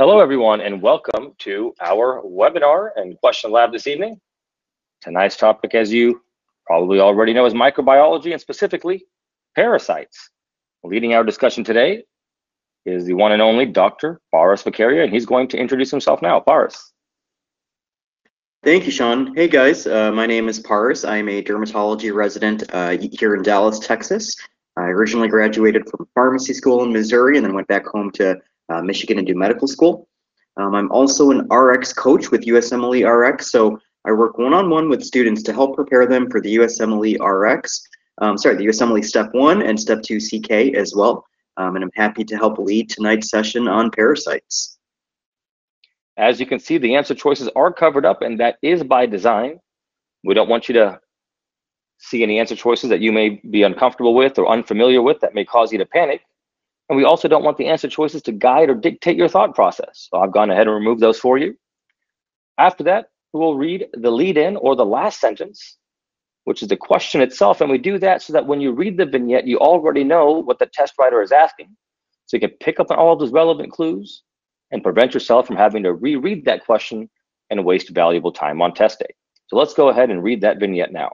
Hello, everyone, and welcome to our webinar and question lab this evening. Tonight's topic, as you probably already know, is microbiology and specifically parasites. Leading our discussion today is the one and only Dr. Paras Vakharia, and he's going to introduce himself now. Paras. Thank you, Sean. Hey guys, uh, my name is Paras. I'm a dermatology resident uh, here in Dallas, Texas. I originally graduated from pharmacy school in Missouri and then went back home to uh, Michigan and do medical school. Um, I'm also an RX coach with USMLE RX, so I work one-on-one with students to help prepare them for the USMLE RX, um, sorry, the USMLE Step 1 and Step 2 CK as well. Um, and I'm happy to help lead tonight's session on parasites. As you can see, the answer choices are covered up, and that is by design. We don't want you to see any answer choices that you may be uncomfortable with or unfamiliar with that may cause you to panic. And we also don't want the answer choices to guide or dictate your thought process. So I've gone ahead and removed those for you. After that, we'll read the lead in or the last sentence, which is the question itself. And we do that so that when you read the vignette, you already know what the test writer is asking. So you can pick up on all of those relevant clues and prevent yourself from having to reread that question and waste valuable time on test day. So let's go ahead and read that vignette now.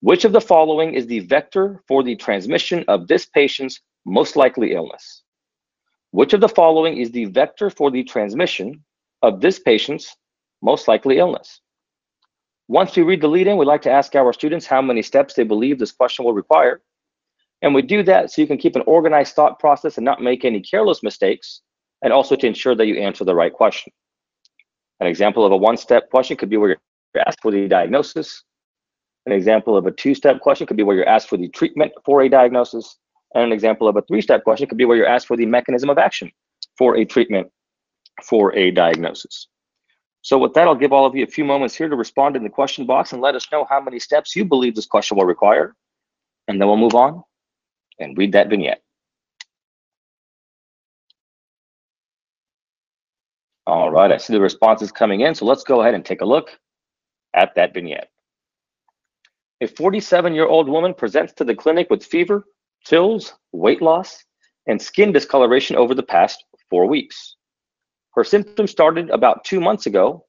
Which of the following is the vector for the transmission of this patient's most likely illness? Which of the following is the vector for the transmission of this patient's most likely illness? Once we read the lead in, we'd like to ask our students how many steps they believe this question will require. And we do that so you can keep an organized thought process and not make any careless mistakes, and also to ensure that you answer the right question. An example of a one-step question could be where you're asked for the diagnosis, an example of a two-step question could be where you're asked for the treatment for a diagnosis. And an example of a three-step question could be where you're asked for the mechanism of action for a treatment for a diagnosis. So with that, I'll give all of you a few moments here to respond in the question box and let us know how many steps you believe this question will require. And then we'll move on and read that vignette. All right, I see the responses coming in, so let's go ahead and take a look at that vignette. A 47-year-old woman presents to the clinic with fever, chills, weight loss, and skin discoloration over the past four weeks. Her symptoms started about two months ago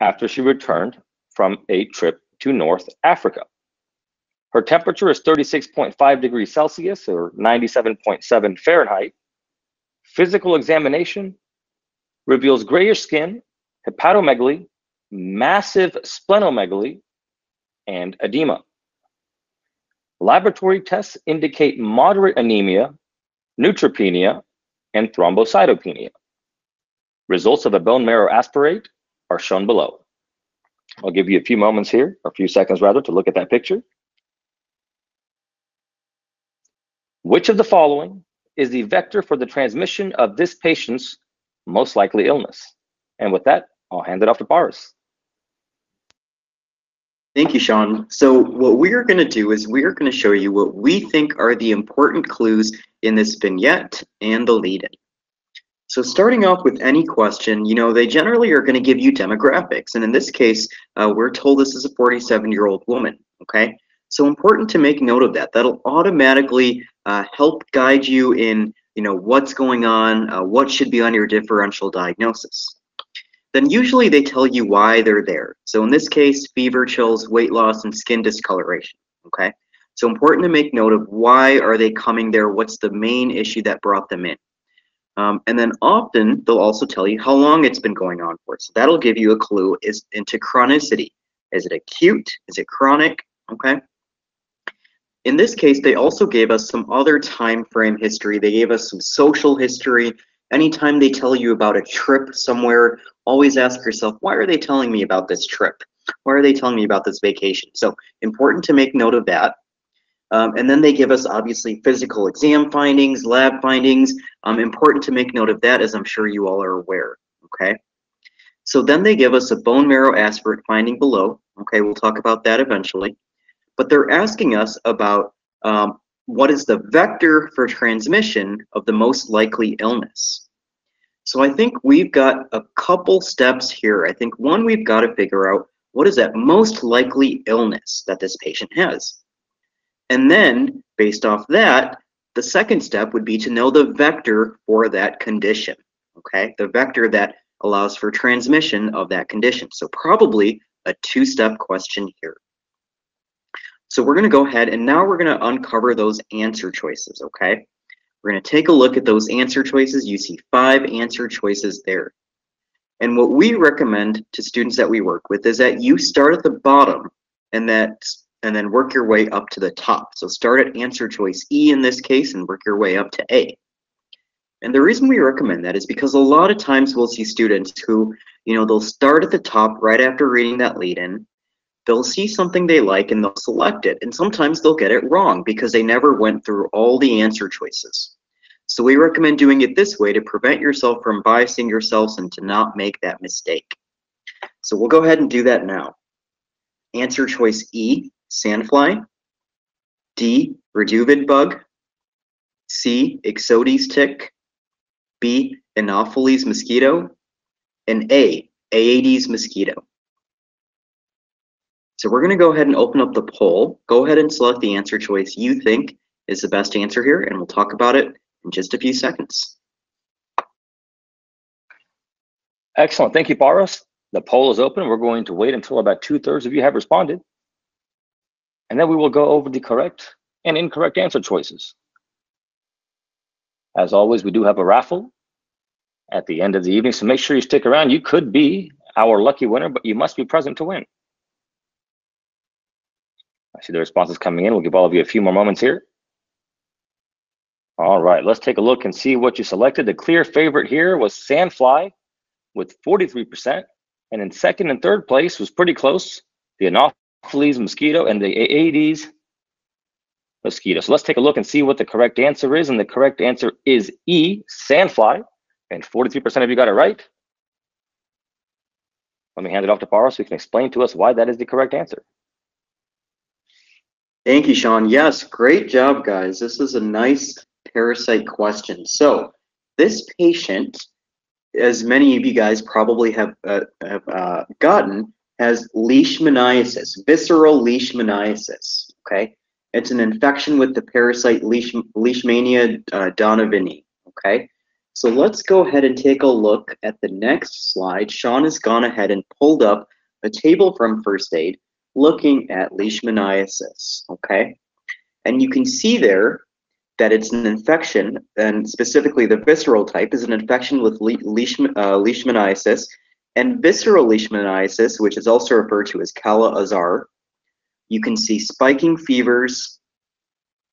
after she returned from a trip to North Africa. Her temperature is 36.5 degrees Celsius or 97.7 Fahrenheit. Physical examination reveals grayish skin, hepatomegaly, massive splenomegaly, and edema. Laboratory tests indicate moderate anemia, neutropenia, and thrombocytopenia. Results of a bone marrow aspirate are shown below. I'll give you a few moments here, a few seconds rather, to look at that picture. Which of the following is the vector for the transmission of this patient's most likely illness? And with that, I'll hand it off to Paras. Thank you, Sean. So what we are going to do is we are going to show you what we think are the important clues in this vignette and the lead-in. So starting off with any question, you know, they generally are going to give you demographics. And in this case, uh, we're told this is a 47-year-old woman, okay? So important to make note of that. That'll automatically uh, help guide you in, you know, what's going on, uh, what should be on your differential diagnosis then usually they tell you why they're there. So in this case, fever, chills, weight loss, and skin discoloration, okay? So important to make note of why are they coming there, what's the main issue that brought them in. Um, and then often they'll also tell you how long it's been going on for. So that'll give you a clue is into chronicity. Is it acute? Is it chronic? Okay. In this case, they also gave us some other time frame history. They gave us some social history. Anytime they tell you about a trip somewhere always ask yourself, why are they telling me about this trip? Why are they telling me about this vacation? So important to make note of that. Um, and then they give us obviously physical exam findings, lab findings. Um, important to make note of that as I'm sure you all are aware, okay? So then they give us a bone marrow aspirate finding below. Okay, we'll talk about that eventually. But they're asking us about um, what is the vector for transmission of the most likely illness. So I think we've got a couple steps here. I think one, we've got to figure out what is that most likely illness that this patient has. And then, based off that, the second step would be to know the vector for that condition. okay? The vector that allows for transmission of that condition. So probably a two-step question here. So we're going to go ahead and now we're going to uncover those answer choices, okay? We're going to take a look at those answer choices. You see five answer choices there. And what we recommend to students that we work with is that you start at the bottom and that and then work your way up to the top. So start at answer choice E in this case and work your way up to A. And the reason we recommend that is because a lot of times we'll see students who, you know, they'll start at the top right after reading that lead in. They'll see something they like and they'll select it. And sometimes they'll get it wrong because they never went through all the answer choices. So we recommend doing it this way to prevent yourself from biasing yourselves and to not make that mistake. So we'll go ahead and do that now. Answer choice E, sandfly. D, reduviid bug. C, ixodes tick. B, Anopheles mosquito. And A, Aedes mosquito. So we're going to go ahead and open up the poll. Go ahead and select the answer choice you think is the best answer here, and we'll talk about it in just a few seconds. Excellent. Thank you, Paras. The poll is open. We're going to wait until about two thirds of you have responded. And then we will go over the correct and incorrect answer choices. As always, we do have a raffle at the end of the evening, so make sure you stick around. You could be our lucky winner, but you must be present to win. I see the responses coming in. We'll give all of you a few more moments here. All right, let's take a look and see what you selected. The clear favorite here was Sandfly with 43%. And in second and third place was pretty close, the Anopheles mosquito and the Aedes mosquito. So let's take a look and see what the correct answer is. And the correct answer is E, Sandfly. And 43% of you got it right. Let me hand it off to Paras so he can explain to us why that is the correct answer. Thank you, Sean. Yes, great job, guys. This is a nice parasite question. So this patient, as many of you guys probably have, uh, have uh, gotten, has leishmaniasis, visceral leishmaniasis, okay? It's an infection with the parasite Leash, Leishmania uh, donovani, okay? So let's go ahead and take a look at the next slide. Sean has gone ahead and pulled up a table from first aid looking at leishmaniasis, okay? And you can see there that it's an infection, and specifically the visceral type is an infection with leash, uh, leishmaniasis, and visceral leishmaniasis, which is also referred to as Kala-Azar. You can see spiking fevers,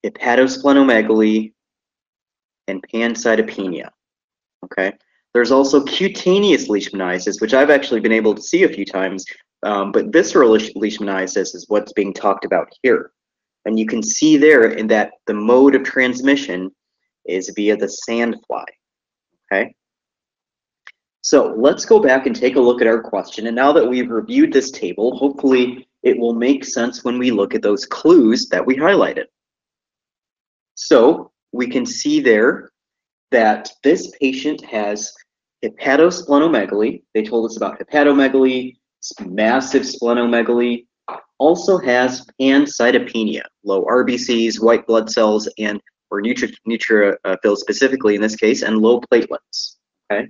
hepatosplenomegaly, and pancytopenia. Okay. There's also cutaneous leishmaniasis, which I've actually been able to see a few times, um, but visceral leishmaniasis is what's being talked about here. And you can see there in that the mode of transmission is via the sandfly. Okay. So let's go back and take a look at our question. And now that we've reviewed this table, hopefully it will make sense when we look at those clues that we highlighted. So we can see there that this patient has hepatosplenomegaly. They told us about hepatomegaly, massive splenomegaly, also has pancytopenia, low RBCs, white blood cells, and or neutrophils specifically in this case, and low platelets. Okay.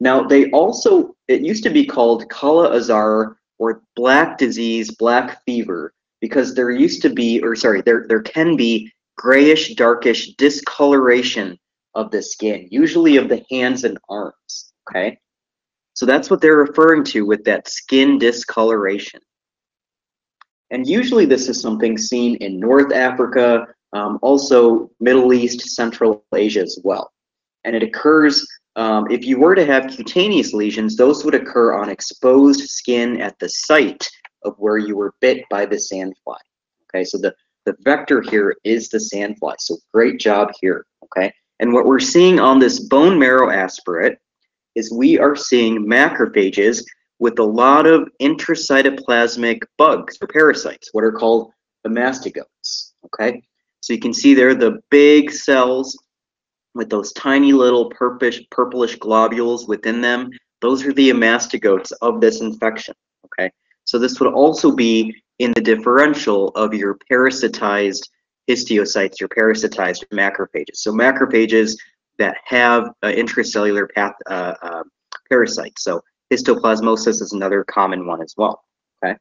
Now they also it used to be called Kala-Azar or black disease, black fever, because there used to be, or sorry, there there can be grayish, darkish discoloration of the skin, usually of the hands and arms. Okay. So that's what they're referring to with that skin discoloration. And usually this is something seen in North Africa, um, also Middle East, Central Asia as well. And it occurs, um, if you were to have cutaneous lesions, those would occur on exposed skin at the site of where you were bit by the sandfly. Okay, so the, the vector here is the sandfly. So great job here, okay? And what we're seeing on this bone marrow aspirate is we are seeing macrophages with a lot of intracytoplasmic bugs or parasites, what are called the amastigotes. Okay, so you can see there the big cells with those tiny little purplish, purplish globules within them. Those are the amastigotes of this infection. Okay, so this would also be in the differential of your parasitized histiocytes, your parasitized macrophages. So macrophages that have uh, intracellular path, uh, uh, parasites. So histoplasmosis is another common one as well. Okay,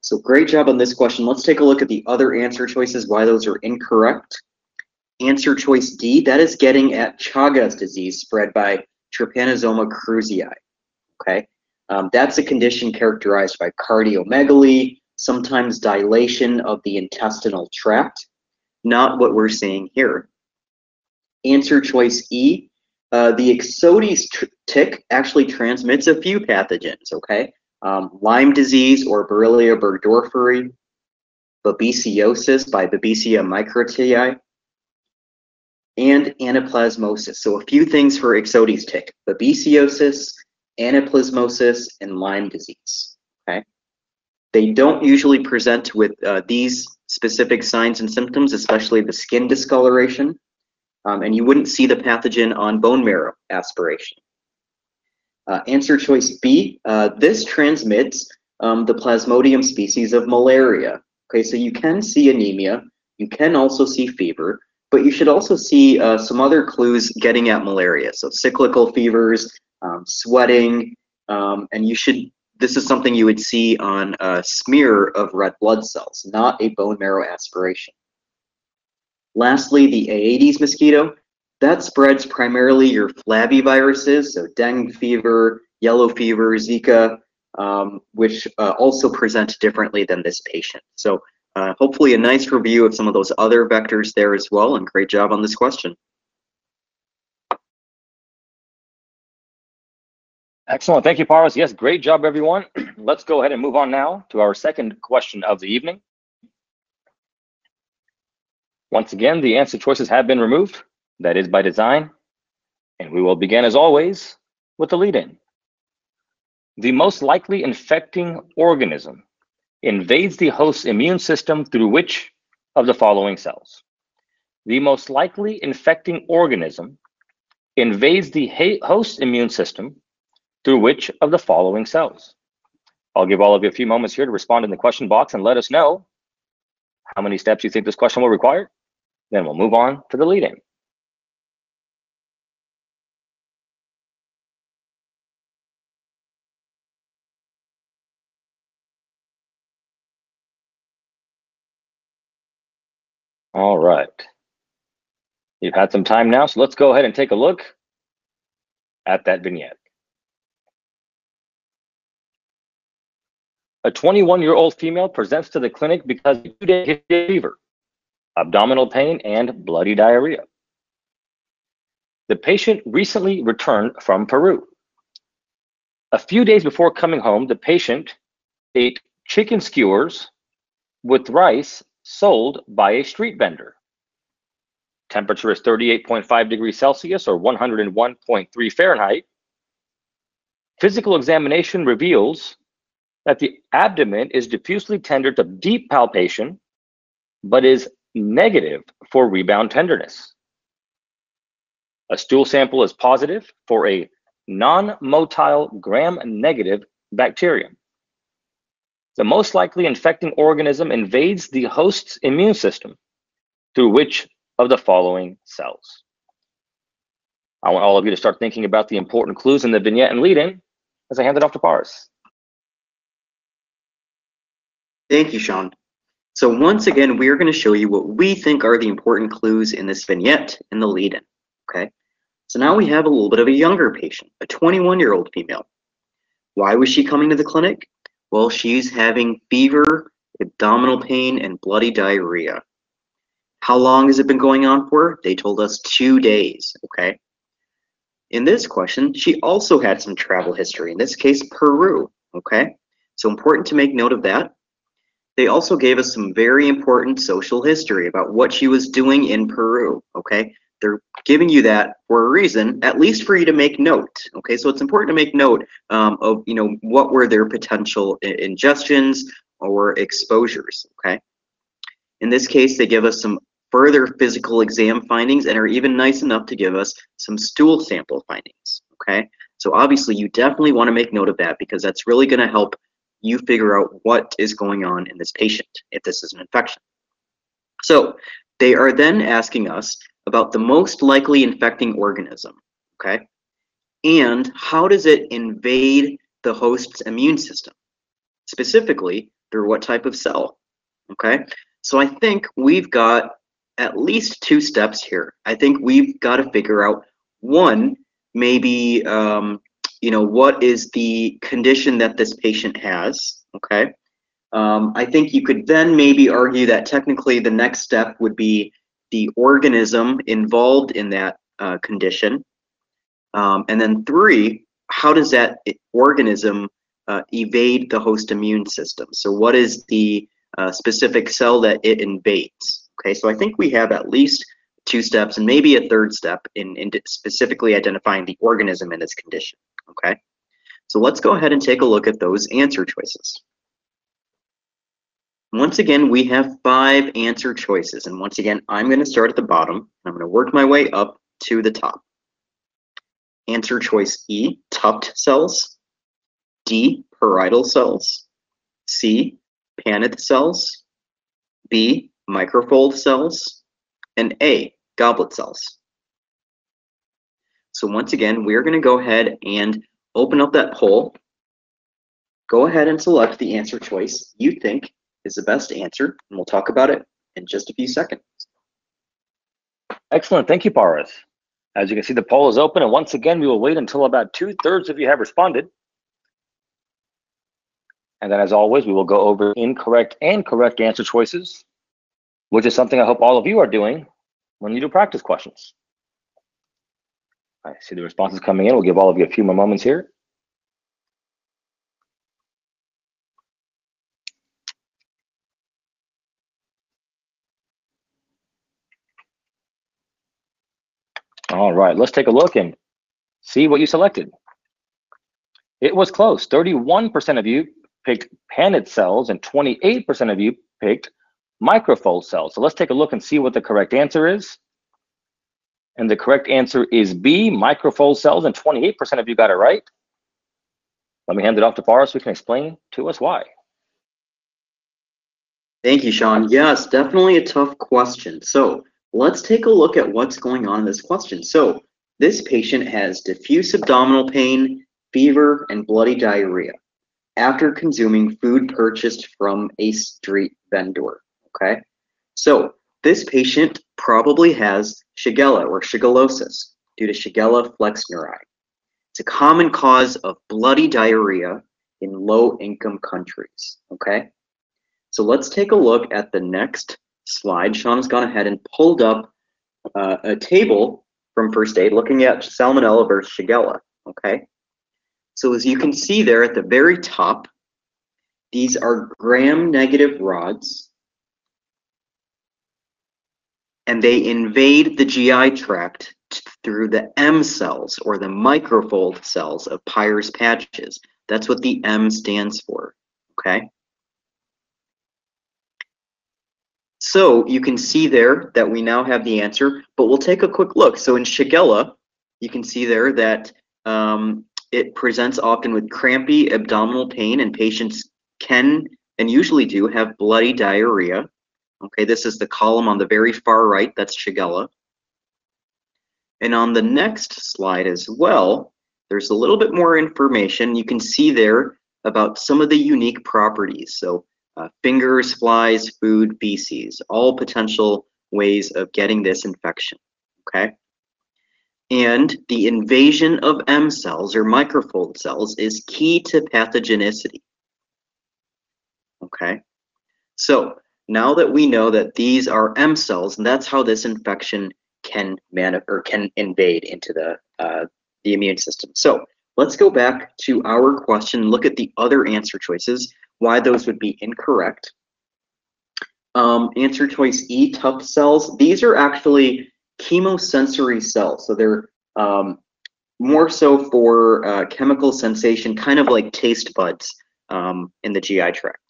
so great job on this question. Let's take a look at the other answer choices, why those are incorrect. Answer choice D, that is getting at Chagas disease spread by Trypanosoma cruzi. Okay, um, that's a condition characterized by cardiomegaly, sometimes dilation of the intestinal tract, not what we're seeing here. Answer choice E, uh, the Ixodes tick actually transmits a few pathogens, okay? Um, Lyme disease or Borrelia burgdorferi, babesiosis by Babesia microti, and anaplasmosis. So a few things for Ixodes tick, babesiosis, anaplasmosis, and Lyme disease, okay? They don't usually present with uh, these specific signs and symptoms, especially the skin discoloration, um, and you wouldn't see the pathogen on bone marrow aspiration. Uh, answer choice B, uh, this transmits um, the plasmodium species of malaria. Okay, so you can see anemia, you can also see fever, but you should also see uh, some other clues getting at malaria. So cyclical fevers, um, sweating, um, and you should, this is something you would see on a smear of red blood cells, not a bone marrow aspiration. Lastly, the Aedes mosquito, that spreads primarily your flaviviruses, so dengue fever, yellow fever, Zika, um, which uh, also present differently than this patient. So uh, hopefully a nice review of some of those other vectors there as well, and great job on this question. Excellent. Thank you, Paras. Yes, great job, everyone. Let's go ahead and move on now to our second question of the evening. Once again, the answer choices have been removed. That is by design. And we will begin, as always, with the lead-in. The most likely infecting organism invades the host's immune system through which of the following cells? The most likely infecting organism invades the host immune system through which of the following cells? I'll give all of you a few moments here to respond in the question box and let us know how many steps you think this question will require. Then we'll move on to the lead-in. All right. You've had some time now, so let's go ahead and take a look at that vignette. A 21-year-old female presents to the clinic because of two-day fever, abdominal pain, and bloody diarrhea. The patient recently returned from Peru. A few days before coming home, the patient ate chicken skewers with rice sold by a street vendor. Temperature is 38.5 degrees Celsius or 101.3 Fahrenheit. Physical examination reveals that the abdomen is diffusely tender to deep palpation, but is negative for rebound tenderness. A stool sample is positive for a non-motile gram-negative bacterium. The most likely infecting organism invades the host's immune system through which of the following cells? I want all of you to start thinking about the important clues in the vignette and lead-in as I hand it off to Paras. Thank you, Sean. So once again, we are going to show you what we think are the important clues in this vignette and the lead-in, okay? So now we have a little bit of a younger patient, a 21-year-old female. Why was she coming to the clinic? Well, she's having fever, abdominal pain, and bloody diarrhea. How long has it been going on for? They told us two days, okay? In this question, she also had some travel history, in this case, Peru, okay? So important to make note of that. They also gave us some very important social history about what she was doing in Peru, okay? they're giving you that for a reason, at least for you to make note. Okay, so it's important to make note um, of you know what were their potential ingestions or exposures. Okay, in this case, they give us some further physical exam findings and are even nice enough to give us some stool sample findings. Okay, so obviously you definitely want to make note of that because that's really going to help you figure out what is going on in this patient if this is an infection. So they are then asking us about the most likely infecting organism, okay? And how does it invade the host's immune system? Specifically, through what type of cell, okay? So I think we've got at least two steps here. I think we've got to figure out one, maybe, um, you know, what is the condition that this patient has, okay? Um, I think you could then maybe argue that technically the next step would be the organism involved in that uh, condition. Um, and then three, how does that organism uh, evade the host immune system? So what is the uh, specific cell that it invades? Okay, so I think we have at least two steps and maybe a third step in, in specifically identifying the organism in this condition. Okay, so let's go ahead and take a look at those answer choices. Once again, we have five answer choices. And once again, I'm going to start at the bottom. I'm going to work my way up to the top. Answer choice E, tuft cells. D, parietal cells. C, Paneth cells. B, microfold cells. And A, goblet cells. So once again, we're going to go ahead and open up that poll. Go ahead and select the answer choice you think is the best answer, and we'll talk about it in just a few seconds. Excellent. Thank you, Paras. As you can see, the poll is open, and once again, we will wait until about two-thirds of you have responded. And then, as always, we will go over incorrect and correct answer choices, which is something I hope all of you are doing when you do practice questions. I see the responses coming in. We'll give all of you a few more moments here. All right, let's take a look and see what you selected. It was close. 31% of you picked Paneth cells and 28% of you picked microfold cells. So let's take a look and see what the correct answer is. And the correct answer is B, microfold cells, and 28% of you got it right. Let me hand it off to so he can explain to us why. Thank you, Sean. Yes, definitely a tough question. So Let's take a look at what's going on in this question. So this patient has diffuse abdominal pain, fever, and bloody diarrhea after consuming food purchased from a street vendor, okay? So this patient probably has Shigella or shigellosis due to Shigella flexneri. It's a common cause of bloody diarrhea in low-income countries, okay? So let's take a look at the next slide, Sean has gone ahead and pulled up uh, a table from first aid looking at salmonella versus shigella, okay? So as you can see there at the very top, these are gram-negative rods, and they invade the GI tract through the M cells or the microfold cells of Peyer's patches. That's what the M stands for, okay? So you can see there that we now have the answer, but we'll take a quick look. So in Shigella, you can see there that um, it presents often with crampy abdominal pain and patients can and usually do have bloody diarrhea. Okay, this is the column on the very far right, that's Shigella. And on the next slide as well, there's a little bit more information. You can see there about some of the unique properties. So uh, fingers, flies, food, feces, all potential ways of getting this infection, okay? And the invasion of M cells or microfold cells is key to pathogenicity, okay? So now that we know that these are M cells, and that's how this infection can man or can invade into the uh, the immune system. So let's go back to our question, look at the other answer choices why those would be incorrect. Um, answer choice E, tuft cells. These are actually chemosensory cells. So they're um, more so for uh, chemical sensation, kind of like taste buds um, in the GI tract.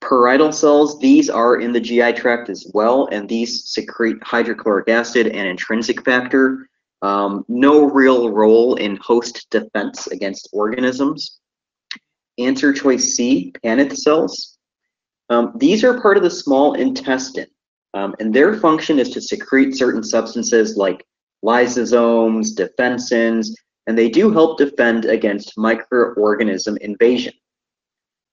Parietal cells, these are in the GI tract as well, and these secrete hydrochloric acid and intrinsic factor. Um, no real role in host defense against organisms. Answer choice C, Paneth cells. Um, these are part of the small intestine. Um, and their function is to secrete certain substances like lysozymes, defensins, and they do help defend against microorganism invasion.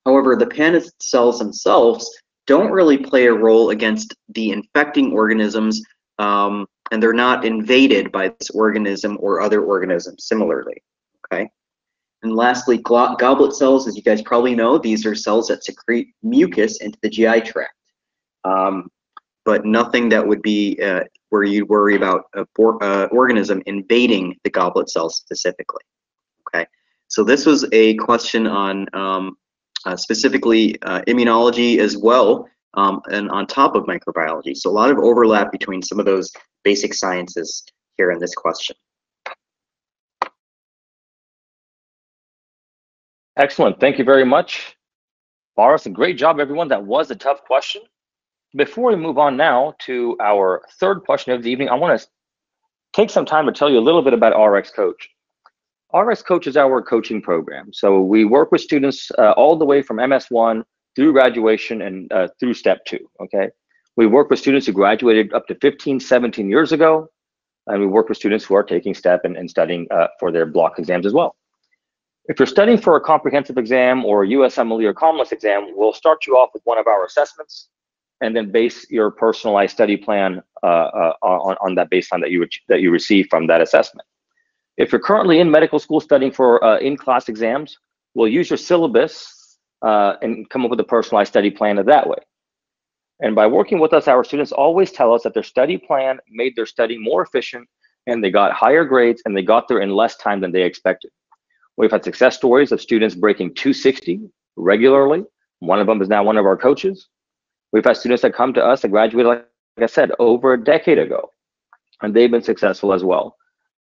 However, the Paneth cells themselves don't really play a role against the infecting organisms, um, and they're not invaded by this organism or other organisms similarly, okay? And lastly, goblet cells, as you guys probably know, these are cells that secrete mucus into the GI tract. Um, but nothing that would be uh, where you'd worry about a uh, organism invading the goblet cells specifically. Okay, so this was a question on um, specifically uh, immunology as well, um, and on top of microbiology. So a lot of overlap between some of those basic sciences here in this question. Excellent. Thank you very much, Paras. And great job, everyone. That was a tough question. Before we move on now to our third question of the evening, I want to take some time to tell you a little bit about RX Coach. RX Coach is our coaching program. So we work with students uh, all the way from MS1 through graduation and uh, through step two, okay? We work with students who graduated up to 15, 17 years ago, and we work with students who are taking step and, and studying uh, for their block exams as well. If you're studying for a comprehensive exam or USMLE or COMLEX exam, we'll start you off with one of our assessments and then base your personalized study plan uh, uh, on, on that baseline that you that you receive from that assessment. If you're currently in medical school studying for uh, in-class exams, we'll use your syllabus uh, and come up with a personalized study plan of that way. And by working with us, our students always tell us that their study plan made their study more efficient and they got higher grades and they got there in less time than they expected. We've had success stories of students breaking 260 regularly. One of them is now one of our coaches. We've had students that come to us that graduated, like, I said, over a decade ago, and they've been successful as well.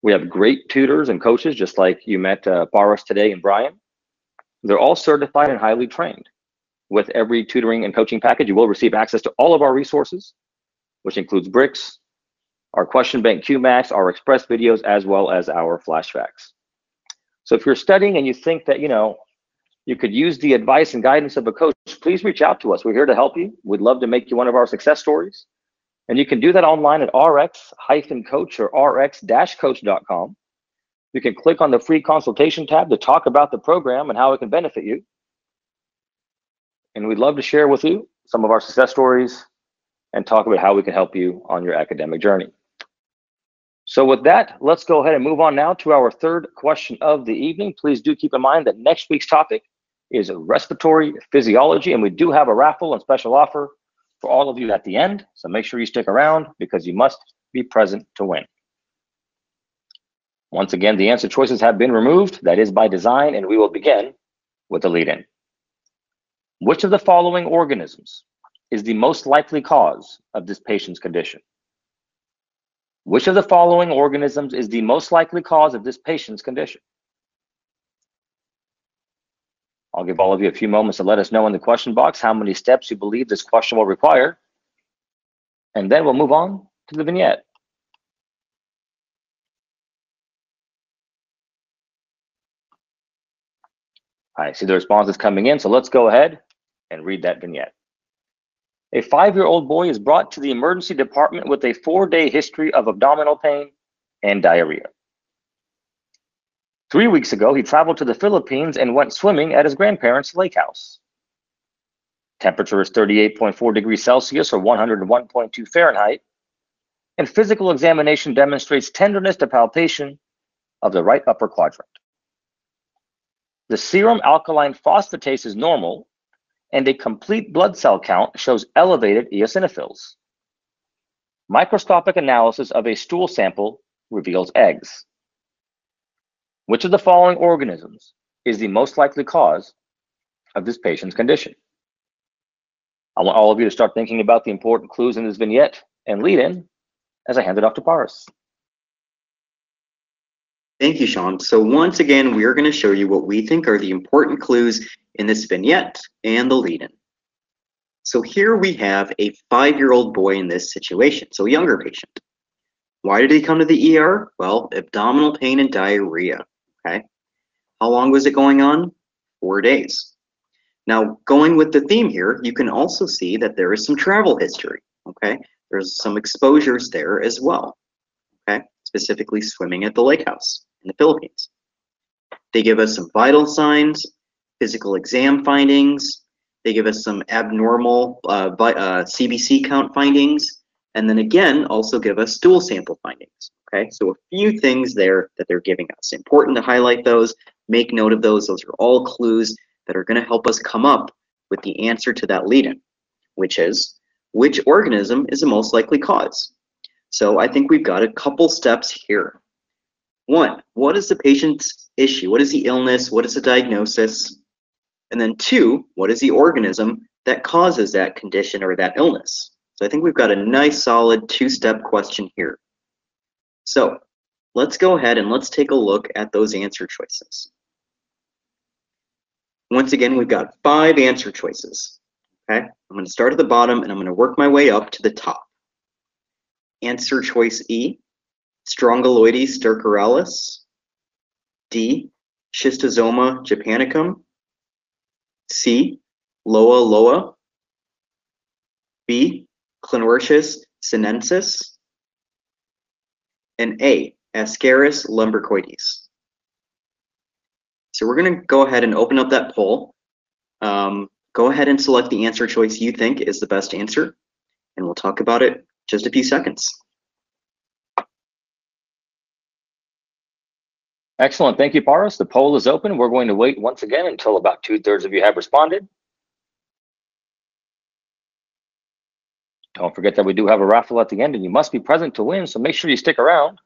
We have great tutors and coaches, just like you met uh, Paras today and Brian. They're all certified and highly trained. With every tutoring and coaching package, you will receive access to all of our resources, which includes bricks, our question bank QMax, our express videos, as well as our flash facts. So if you're studying and you think that, you know, you could use the advice and guidance of a coach, please reach out to us. We're here to help you. We'd love to make you one of our success stories. And you can do that online at rx-coach or rx-coach.com. You can click on the free consultation tab to talk about the program and how it can benefit you. And we'd love to share with you some of our success stories and talk about how we can help you on your academic journey. So with that, let's go ahead and move on now to our third question of the evening. Please do keep in mind that next week's topic is respiratory physiology, and we do have a raffle and special offer for all of you at the end. So make sure you stick around because you must be present to win. Once again, the answer choices have been removed. That is by design, and we will begin with the lead-in. Which of the following organisms is the most likely cause of this patient's condition? Which of the following organisms is the most likely cause of this patient's condition? I'll give all of you a few moments to let us know in the question box how many steps you believe this question will require. And then we'll move on to the vignette. I see the responses coming in, so let's go ahead and read that vignette. A five-year-old boy is brought to the emergency department with a four-day history of abdominal pain and diarrhea. Three weeks ago, he traveled to the Philippines and went swimming at his grandparents' lake house. Temperature is 38.4 degrees Celsius or 101.2 Fahrenheit, and physical examination demonstrates tenderness to palpation of the right upper quadrant. The serum alkaline phosphatase is normal, and a complete blood cell count shows elevated eosinophils. Microscopic analysis of a stool sample reveals eggs. Which of the following organisms is the most likely cause of this patient's condition? I want all of you to start thinking about the important clues in this vignette and lead in as I hand it off to Paras. Thank you, Sean. So once again, we are going to show you what we think are the important clues in this vignette and the lead-in. So here we have a five-year-old boy in this situation, so a younger patient. Why did he come to the ER? Well, abdominal pain and diarrhea, okay? How long was it going on? Four days. Now, going with the theme here, you can also see that there is some travel history, okay? there's some exposures there as well, okay? Specifically swimming at the lake house in the Philippines. They give us some vital signs, physical exam findings. They give us some abnormal uh, uh, CBC count findings, and then again, also give us stool sample findings. Okay, so a few things there that they're giving us. Important to highlight those, make note of those. Those are all clues that are going to help us come up with the answer to that lead-in, which is which organism is the most likely cause. So I think we've got a couple steps here. One, what is the patient's issue? What is the illness? What is the diagnosis? And then two, what is the organism that causes that condition or that illness? So I think we've got a nice solid two-step question here. So let's go ahead and let's take a look at those answer choices. Once again, we've got five answer choices. Okay, I'm going to start at the bottom and I'm going to work my way up to the top. Answer choice E, Strongyloides stercoralis. D, Schistosoma japonicum. C, Loa loa. B, Clonorchis sinensis. And A, Ascaris lumbricoides. So we're going to go ahead and open up that poll. Um, go ahead and select the answer choice you think is the best answer, and we'll talk about it just a few seconds. Excellent. Thank you, Paras. The poll is open. We're going to wait once again until about two thirds of you have responded. Don't forget that we do have a raffle at the end and you must be present to win, so make sure you stick around.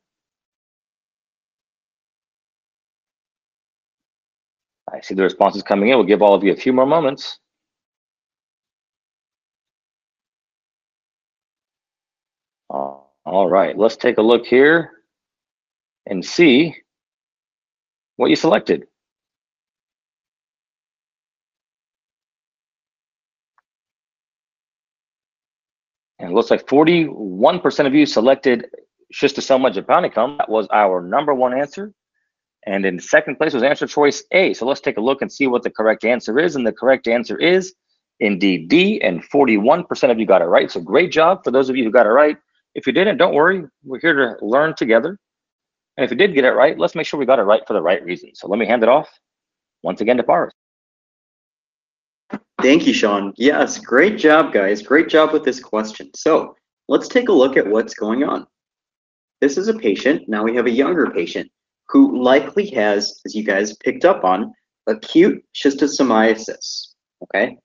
I see the responses coming in. We'll give all of you a few more moments. all right, let's take a look here and see what you selected. And it looks like 41% of you selected Schistosoma japonicum. That was our number one answer. And in second place was answer choice A. So let's take a look and see what the correct answer is. And the correct answer is indeed D, and 41% of you got it right. So great job for those of you who got it right. If you didn't, don't worry. We're here to learn together. And if you did get it right, let's make sure we got it right for the right reason. So let me hand it off once again to Paras. Thank you, Sean. Yes, great job, guys. Great job with this question. So let's take a look at what's going on. This is a patient. Now we have a younger patient who likely has, as you guys picked up on, acute schistosomiasis. Okay,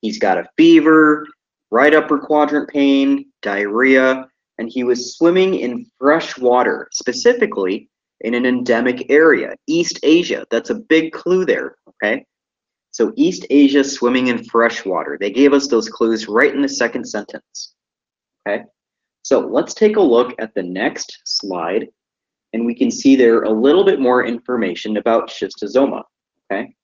he's got a fever, right upper quadrant pain, diarrhea, and he was swimming in fresh water, specifically in an endemic area, East Asia. That's a big clue there. Okay, so East Asia swimming in fresh water. They gave us those clues right in the second sentence. Okay, so let's take a look at the next slide and we can see there a little bit more information about schistosoma. Okay,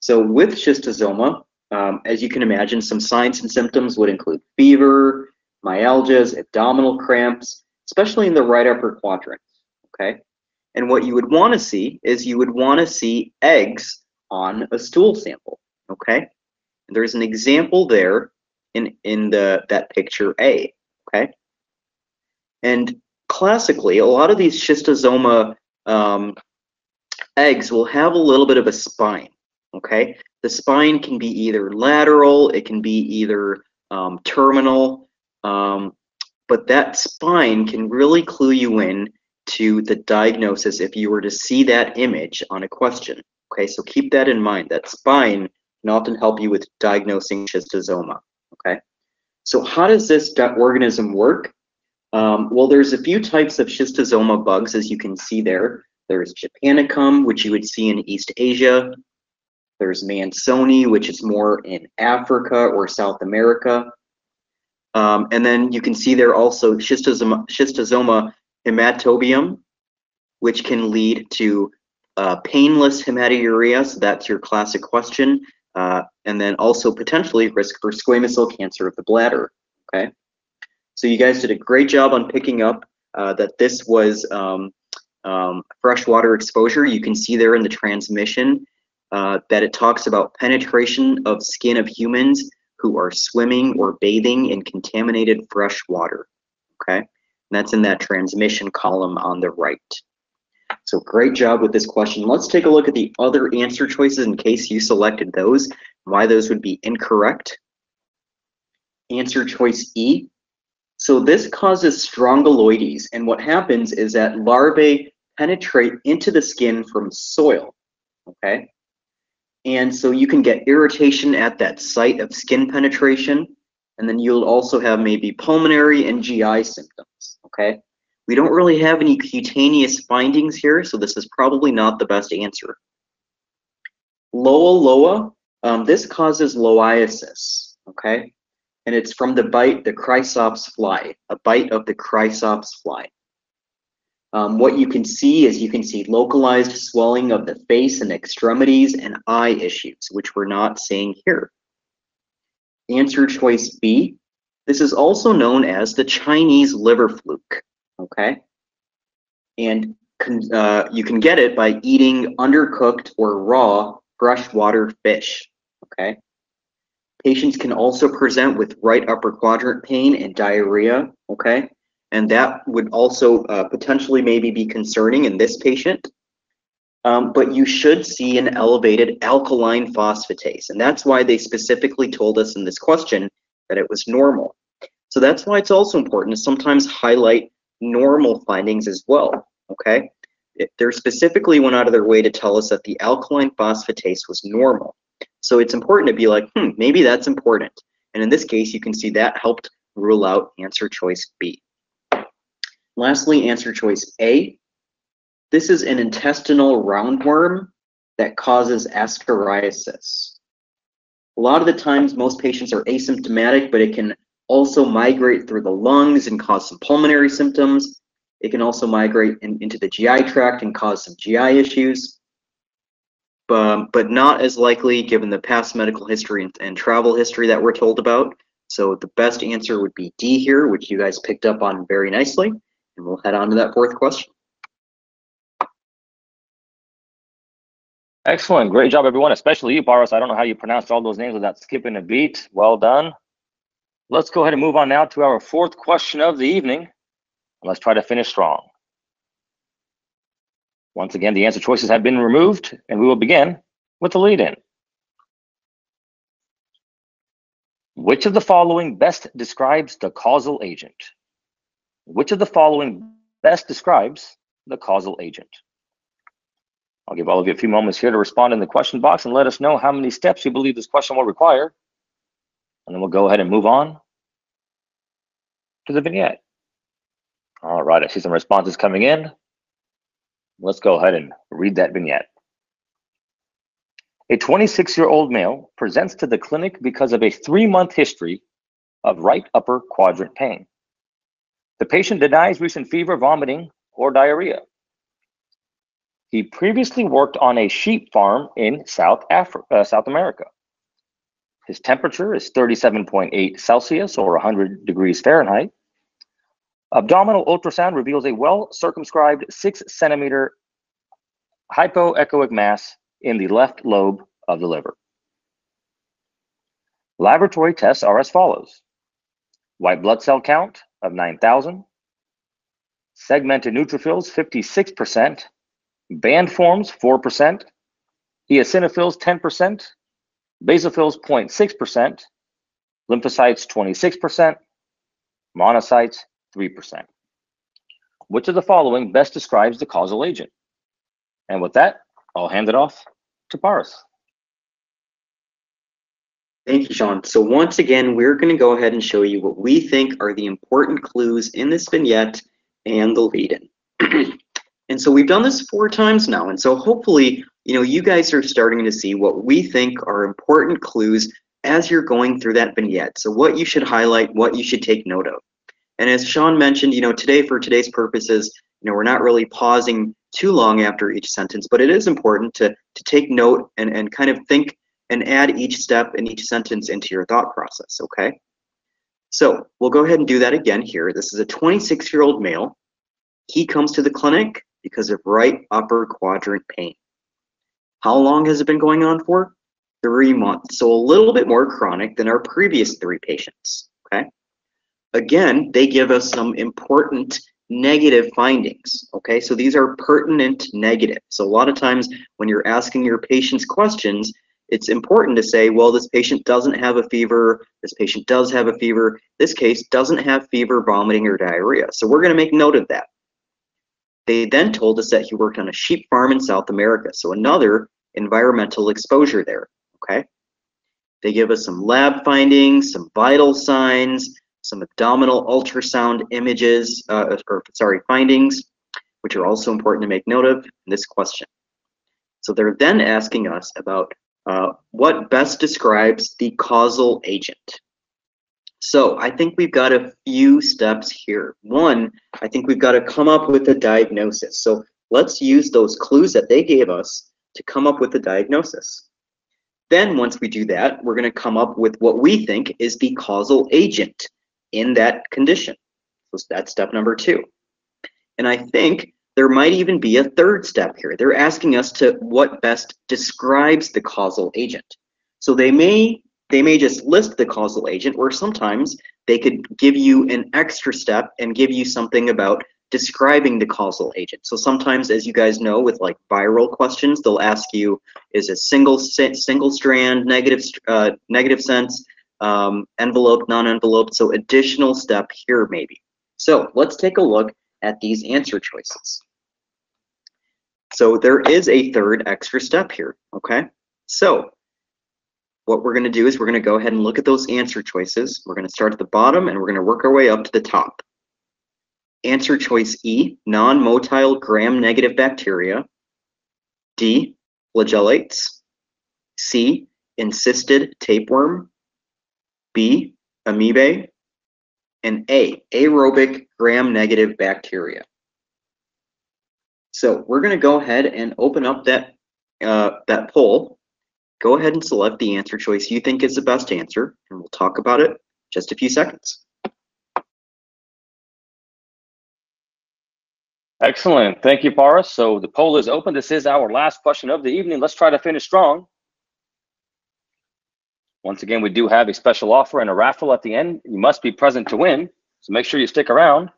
so with schistosoma, um, as you can imagine, some signs and symptoms would include fever, myalgias, abdominal cramps, especially in the right upper quadrant. Okay, and what you would want to see is you would want to see eggs on a stool sample. Okay, and there's an example there in in the that picture A. Okay, and classically, a lot of these schistosoma um, eggs will have a little bit of a spine. Okay, the spine can be either lateral, it can be either um, terminal, um, but that spine can really clue you in to the diagnosis if you were to see that image on a question. Okay, so keep that in mind. That spine can often help you with diagnosing schistosoma. Okay, so how does this organism work? Um, well, there's a few types of schistosoma bugs, as you can see there. There's Japonicum, which you would see in East Asia. There's Mansoni, which is more in Africa or South America. Um, and then you can see there also schistosoma, schistosoma hematobium, which can lead to uh, painless hematuria. So that's your classic question. Uh, and then also potentially risk for squamous cell cancer of the bladder. Okay. So you guys did a great job on picking up uh, that this was um, um, freshwater exposure. You can see there in the transmission uh, that it talks about penetration of skin of humans who are swimming or bathing in contaminated fresh water. okay? And that's in that transmission column on the right. So great job with this question. Let's take a look at the other answer choices in case you selected those, why those would be incorrect. Answer choice E. So this causes strongyloides, and what happens is that larvae penetrate into the skin from soil, okay? And so you can get irritation at that site of skin penetration, and then you'll also have maybe pulmonary and GI symptoms, okay? We don't really have any cutaneous findings here, so this is probably not the best answer. Loa loa, um, this causes loiasis, okay? And it's from the bite, the Chrysops fly, a bite of the Chrysops fly. Um, what you can see is you can see localized swelling of the face and extremities and eye issues, which we're not seeing here. Answer choice B. This is also known as the Chinese liver fluke okay? And uh, you can get it by eating undercooked or raw freshwater fish, okay? Patients can also present with right upper quadrant pain and diarrhea, okay? And that would also uh, potentially maybe be concerning in this patient. Um, but you should see an elevated alkaline phosphatase. And that's why they specifically told us in this question that it was normal. So that's why it's also important to sometimes highlight normal findings as well, okay? They specifically went out of their way to tell us that the alkaline phosphatase was normal. So it's important to be like, hmm, maybe that's important. And in this case, you can see that helped rule out answer choice B. Lastly, answer choice A. This is an intestinal roundworm that causes ascariasis. A lot of the times, most patients are asymptomatic, but it can also migrate through the lungs and cause some pulmonary symptoms. It can also migrate in, into the GI tract and cause some GI issues, but, but not as likely given the past medical history and, and travel history that we're told about. So the best answer would be D here, which you guys picked up on very nicely. And we'll head on to that fourth question. Excellent. Great job, everyone, especially you, Paras. I don't know how you pronounced all those names without skipping a beat. Well done. Let's go ahead and move on now to our fourth question of the evening. Let's try to finish strong. Once again, the answer choices have been removed, and we will begin with the lead-in. Which of the following best describes the causal agent? Which of the following best describes the causal agent? I'll give all of you a few moments here to respond in the question box and let us know how many steps you believe this question will require. And then we'll go ahead and move on to the vignette. All right, I see some responses coming in. Let's go ahead and read that vignette. A 26-year-old male presents to the clinic because of a three-month history of right upper quadrant pain. The patient denies recent fever, vomiting, or diarrhea. He previously worked on a sheep farm in South, Africa, uh, South America. His temperature is 37.8 Celsius or 100 degrees Fahrenheit. Abdominal ultrasound reveals a well circumscribed six centimeter hypoechoic mass in the left lobe of the liver. Laboratory tests are as follows. White blood cell count of 9,000, segmented neutrophils 56%, band forms 4%, eosinophils 10%, basophils 0.6%, lymphocytes 26%, monocytes 3%. Which of the following best describes the causal agent? And with that, I'll hand it off to Paras. Thank you, Sean. So once again, we're going to go ahead and show you what we think are the important clues in this vignette and the lead-in. and so we've done this four times now, and so hopefully you know, you guys are starting to see what we think are important clues as you're going through that vignette. So what you should highlight, what you should take note of. And as Sean mentioned, you know, today for today's purposes, you know, we're not really pausing too long after each sentence, but it is important to, to take note and, and kind of think and add each step and each sentence into your thought process, okay? So we'll go ahead and do that again here. This is a 26-year-old male. He comes to the clinic because of right upper quadrant pain. How long has it been going on for? Three months. So a little bit more chronic than our previous three patients. Okay. again, they give us some important negative findings. Okay, so these are pertinent negative. So a lot of times when you're asking your patients questions, it's important to say, well, this patient doesn't have a fever, this patient does have a fever, this case doesn't have fever, vomiting, or diarrhea. So we're going to make note of that. They then told us that he worked on a sheep farm in South America, so another environmental exposure there, okay? They give us some lab findings, some vital signs, some abdominal ultrasound images, uh, or sorry, findings, which are also important to make note of in this question. So they're then asking us about uh, what best describes the causal agent. So I think we've got a few steps here. One, I think we've got to come up with a diagnosis. So let's use those clues that they gave us to come up with a diagnosis. Then once we do that, we're going to come up with what we think is the causal agent in that condition. So that's step number two. And I think there might even be a third step here. They're asking us to what best describes the causal agent. So they may they may just list the causal agent, or sometimes they could give you an extra step and give you something about describing the causal agent. So sometimes, as you guys know, with like viral questions, they'll ask you, is a single single strand, negative uh, negative sense, um, envelope, non-envelope? So additional step here maybe. So let's take a look at these answer choices. So there is a third extra step here, okay? So what we're going to do is we're going to go ahead and look at those answer choices. We're going to start at the bottom and we're going to work our way up to the top. Answer choice E, non-motile gram-negative bacteria. D, flagellates. C, encysted tapeworm. B, amoebae. And A, aerobic gram-negative bacteria. So we're going to go ahead and open up that, uh, that poll Go ahead and select the answer choice you think is the best answer, and we'll talk about it just a few seconds. Excellent. Thank you, Paras. So the poll is open. This is our last question of the evening. Let's try to finish strong. Once again, we do have a special offer and a raffle at the end. You must be present to win, so make sure you stick around.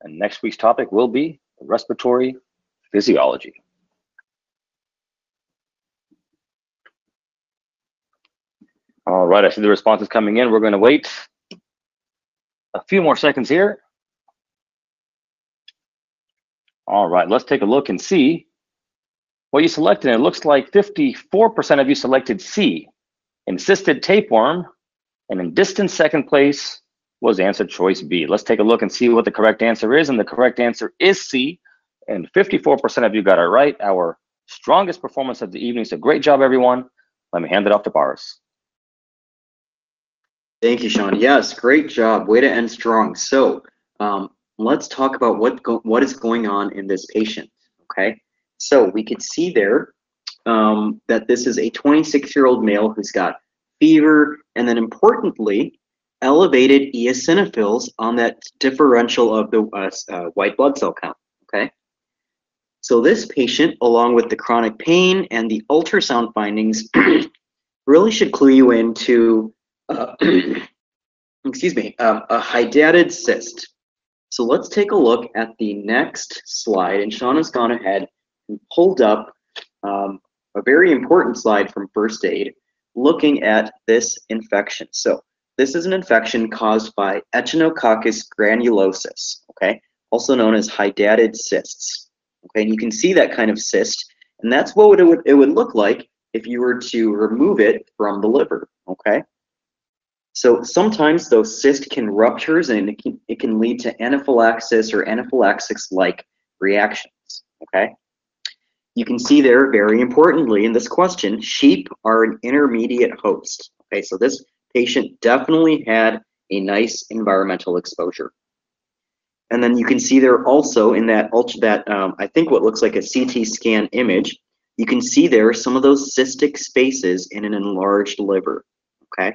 And next week's topic will be respiratory physiology. All right, I see the responses coming in. We're going to wait a few more seconds here. All right, let's take a look and see what you selected. It looks like 54% of you selected C, encysted tapeworm, and in distant second place was answer choice B. Let's take a look and see what the correct answer is. And the correct answer is C, and 54% of you got it right. Our strongest performance of the evening. So great job, everyone. Let me hand it off to Boris. Thank you, Sean. Yes, great job. Way to end strong. So um, let's talk about what what is going on in this patient. Okay, so we could see there um, that this is a 26-year-old male who's got fever, and then importantly, elevated eosinophils on that differential of the uh, uh, white blood cell count. Okay, so this patient, along with the chronic pain and the ultrasound findings, really should clue you into uh, excuse me, um, a hydatid cyst. So let's take a look at the next slide. And Sean has gone ahead and pulled up um, a very important slide from first aid looking at this infection. So this is an infection caused by Echinococcus granulosus, okay, also known as hydatid cysts. Okay, and you can see that kind of cyst, and that's what it would, it would look like if you were to remove it from the liver, okay? So sometimes those cysts can rupture and it can, it can lead to anaphylaxis or anaphylaxis-like reactions, okay? You can see there, very importantly, in this question, sheep are an intermediate host. Okay, so this patient definitely had a nice environmental exposure. And then you can see there also in that ultra, that um, I think what looks like a CT scan image, you can see there some of those cystic spaces in an enlarged liver. Okay.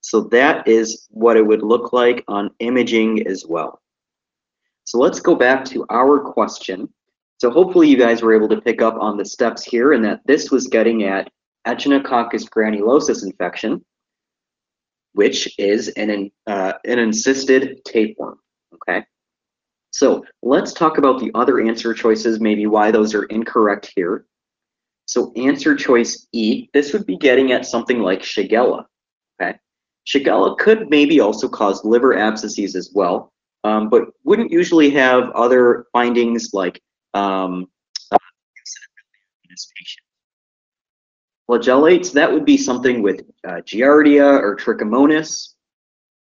So that is what it would look like on imaging as well. So let's go back to our question. So hopefully you guys were able to pick up on the steps here and that this was getting at Echinococcus granulosus infection. which is an, uh, an encysted tapeworm, okay? So let's talk about the other answer choices, maybe why those are incorrect here. So answer choice E, this would be getting at something like Shigella, okay? Shigella could maybe also cause liver abscesses as well, um, but wouldn't usually have other findings like um, patient. Flagellates, that would be something with uh, Giardia or Trichomonas,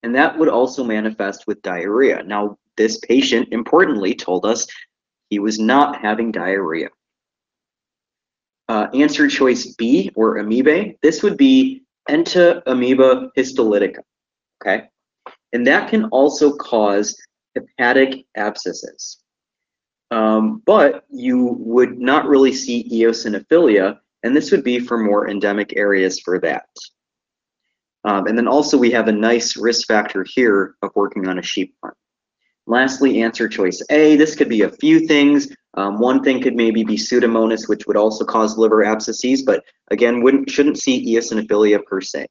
and that would also manifest with diarrhea. Now, this patient, importantly, told us he was not having diarrhea. Uh, answer choice B, or amoebae, this would be Entamoeba histolytica, okay? And that can also cause hepatic abscesses. Um, but you would not really see eosinophilia, and this would be for more endemic areas for that. Um, and then also we have a nice risk factor here of working on a sheep farm. Lastly, answer choice A. This could be a few things. Um, one thing could maybe be Pseudomonas, which would also cause liver abscesses, but again, wouldn't shouldn't see eosinophilia per se.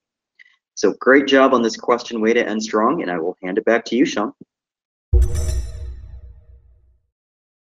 So great job on this question, way to end strong, and I will hand it back to you, Sean.